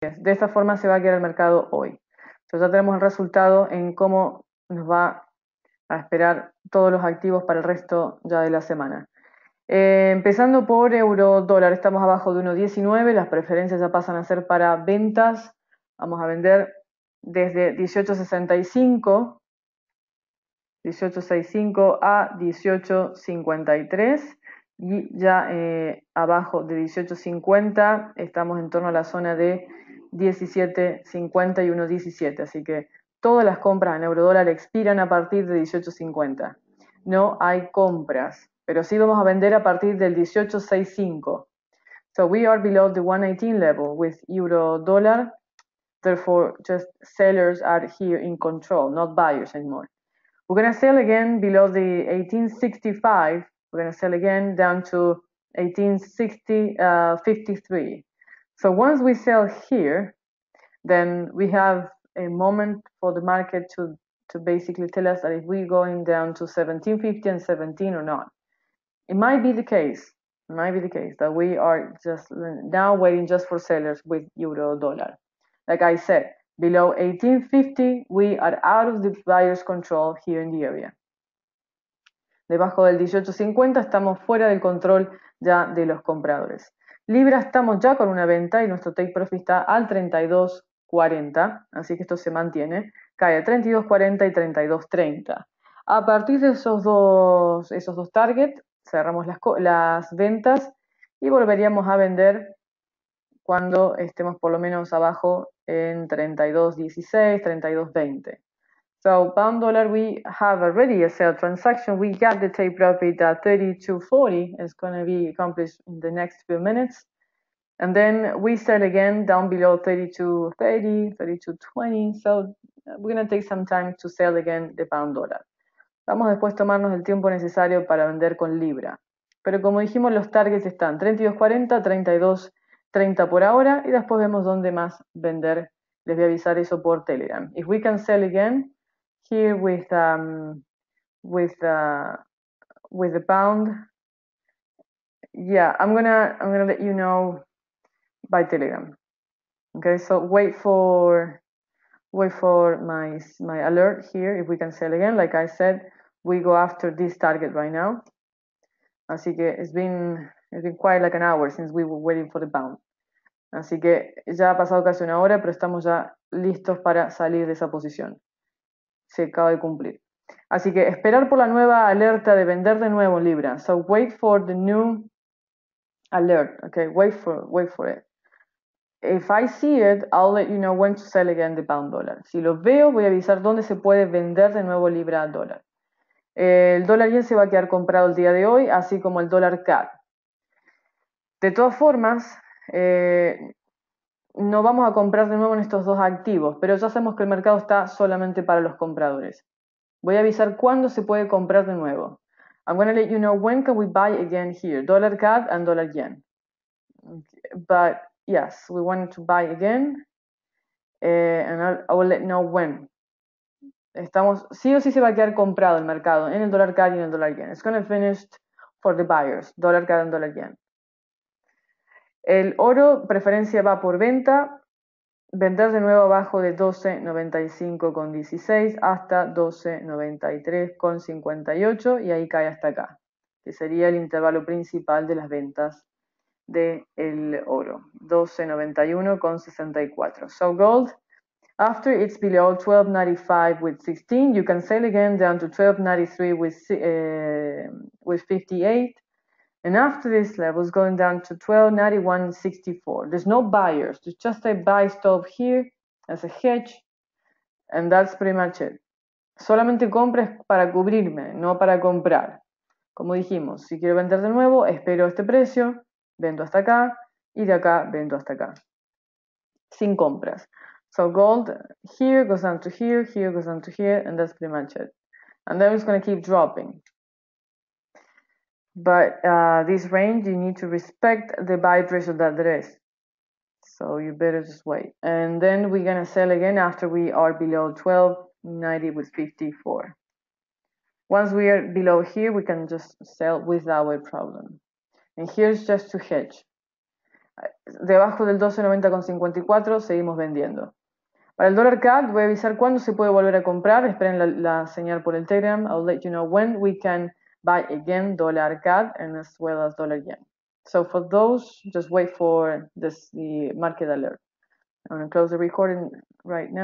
De esta forma se va a quedar el mercado hoy. Entonces ya tenemos el resultado en cómo nos va a esperar todos los activos para el resto ya de la semana. Eh, empezando por euro dólar, estamos abajo de 1.19, las preferencias ya pasan a ser para ventas. Vamos a vender desde 18.65, 18.65 a 18.53 y ya eh, abajo de 18.50 estamos en torno a la zona de 17.50 y 1.17, así que todas las compras en euro dólar expiran a partir de 18.50. No hay compras, pero sí vamos a vender a partir del 18.65. So we are below the 118 level with euro dollar. Therefore, just sellers are here in control, not buyers anymore. We're going to sell again below the 1865 We're going to sell again down to 1860, uh, 53. So once we sell here, then we have a moment for the market to, to basically tell us that if we're going down to 1750 and 17 or not. It might be the case, it might be the case that we are just now waiting just for sellers with euro dollar. Like I said, below 1850, we are out of the buyer's control here in the area. Debajo del 18.50 estamos fuera del control ya de los compradores. Libra estamos ya con una venta y nuestro take profit está al 32.40, así que esto se mantiene. Cae a 32.40 y 32.30. A partir de esos dos, esos dos targets, cerramos las, las ventas y volveríamos a vender cuando estemos por lo menos abajo en 32.16, 32.20. So pound dollar, we have already a sale transaction. We got the take profit at 32.40. It's going to be accomplished in the next few minutes. And then we sell again down below 32.30, 32.20. So we're going to take some time to sell again the pound dollar. Vamos después tomarnos el tiempo necesario para vender con libra. Pero como dijimos, los targets están 32.40, 32.30 por ahora y después vemos dónde más vender. Les voy a avisar eso por Telegram. If we can sell again, here with um, with uh, with the bound. Yeah, I'm gonna I'm gonna let you know by Telegram. Okay, so wait for wait for my my alert here if we can sell again. Like I said, we go after this target right now. Así que it's been it's been quite like an hour since we were waiting for the bound. Así que ya ha pasado casi una hora, pero estamos ya listos para salir de esa posición. Se acaba de cumplir. Así que esperar por la nueva alerta de vender de nuevo Libra. So wait for the new alert. Okay, wait for wait for it. If I see it, I'll let you know when to sell again the pound dollar. Si lo veo, voy a avisar dónde se puede vender de nuevo Libra a dólar. El dólar yen se va a quedar comprado el día de hoy, así como el dólar CAD. De todas formas, eh, no vamos a comprar de nuevo en estos dos activos, pero ya sabemos que el mercado está solamente para los compradores. Voy a avisar cuándo se puede comprar de nuevo. I'm going to let you know when can we buy again here, dollar CAD and dollar yen. But yes, we want to buy again, uh, and I'll, I will let you know when. Estamos, sí o sí se va a quedar comprado el mercado en el dólar CAD y en el dólar yen. It's going to finish for the buyers, dollar CAD and dollar yen. El oro, preferencia va por venta, vender de nuevo abajo de 12.95 con 16 hasta 12.93 con 58 y ahí cae hasta acá, que sería el intervalo principal de las ventas del el oro, 12.91 con 64. So gold, after it's below 12.95 with 16, you can sell again down to 12.93 with, uh, with 58 And after this level is going down to 1291.64. There's no buyers. There's just a buy stop here as a hedge. And that's pretty much it. Solamente compras para cubrirme, no para comprar. Como dijimos, si quiero vender de nuevo, espero este precio, vendo hasta acá y de acá vendo hasta acá. Sin compras. So gold here goes down to here, here goes down to here, and that's pretty much it. And then it's going to keep dropping. But uh, this range, you need to respect the buy pressure that there is. So you better just wait. And then we're gonna sell again after we are below 1290 with 54. Once we are below here, we can just sell without a problem. And here's just to hedge. debajo del 12.90,54 seguimos vendiendo. Para el dólar CAD voy a avisar cuándo se puede volver a comprar. Esperen la, la, señal por el Telegram. I'll let you know when we can buy again dollar CAD and as well as dollar yen. So for those, just wait for this, the market alert. I'm going to close the recording right now.